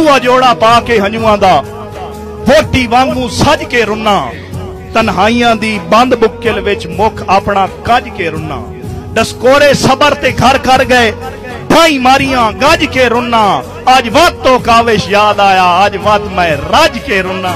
ਦੂਆ ਜੋੜਾ ਪਾ ਕੇ ਹੰਝੂਆਂ ਦਾ ਵੋਟੀ ਵਾਂਗੂ ਸੱਜ ਕੇ ਰੁੰਨਾ। ਤਨਹਾਈਆਂ ਦੀ ਬੰਦ ਬੁੱਕਲ ਵਿੱਚ ਮੁਖ ਆਪਣਾ ਕੱਜ ਕੇ ਰੁੰਨਾ। ਡਸਕੋਰੇ ਸਬਰ ਤੇ ਘਰ ਕਰ ਗਏ ਢਾਈ ਮਾਰੀਆਂ ਗੱਜ ਕੇ ਰੁੰਨਾ। ਅੱਜ ਵਤ ਤੋਂ ਕਾਵਿਸ਼ ਯਾਦ ਆਇਆ, ਅੱਜ ਵਤ ਮੈਂ ਰੱਜ ਕੇ ਰੁੰਨਾ।